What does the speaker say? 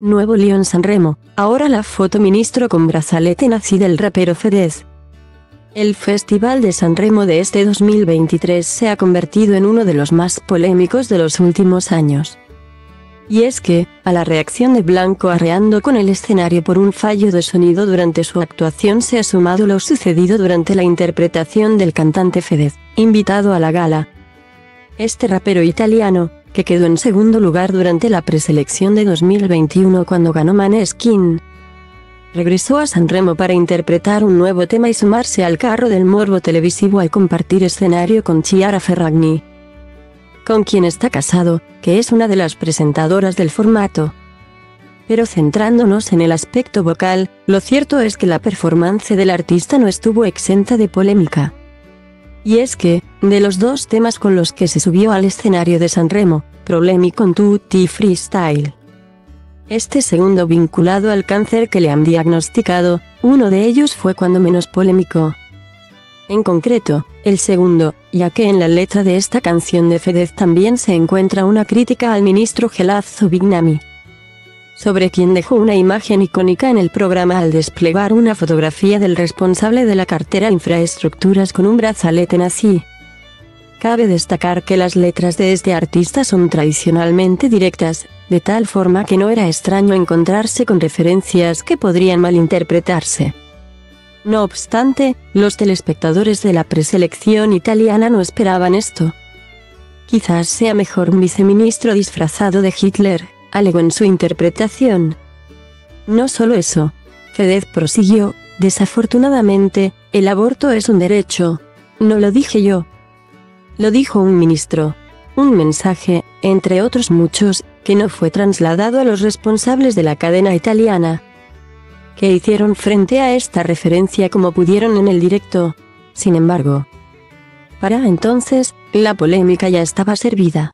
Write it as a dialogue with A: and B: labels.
A: Nuevo León San Remo, ahora la foto ministro con brazalete nací del rapero Fedez. El Festival de San Remo de este 2023 se ha convertido en uno de los más polémicos de los últimos años. Y es que, a la reacción de Blanco arreando con el escenario por un fallo de sonido durante su actuación se ha sumado lo sucedido durante la interpretación del cantante Fedez, invitado a la gala. Este rapero italiano, que quedó en segundo lugar durante la preselección de 2021 cuando ganó Maneskin. Regresó a San Remo para interpretar un nuevo tema y sumarse al carro del morbo televisivo al compartir escenario con Chiara Ferragni, con quien está casado, que es una de las presentadoras del formato. Pero centrándonos en el aspecto vocal, lo cierto es que la performance del artista no estuvo exenta de polémica. Y es que, de los dos temas con los que se subió al escenario de San Remo, Problemi con Tutti Freestyle. Este segundo vinculado al cáncer que le han diagnosticado, uno de ellos fue cuando menos polémico. En concreto, el segundo, ya que en la letra de esta canción de Fedez también se encuentra una crítica al ministro Gelazzo Bignami sobre quien dejó una imagen icónica en el programa al desplegar una fotografía del responsable de la cartera Infraestructuras con un brazalete nazi. Cabe destacar que las letras de este artista son tradicionalmente directas, de tal forma que no era extraño encontrarse con referencias que podrían malinterpretarse. No obstante, los telespectadores de la preselección italiana no esperaban esto. Quizás sea mejor un viceministro disfrazado de Hitler, alegó en su interpretación. No solo eso. Fedez prosiguió, desafortunadamente, el aborto es un derecho. No lo dije yo. Lo dijo un ministro. Un mensaje, entre otros muchos, que no fue trasladado a los responsables de la cadena italiana. Que hicieron frente a esta referencia como pudieron en el directo. Sin embargo, para entonces, la polémica ya estaba servida.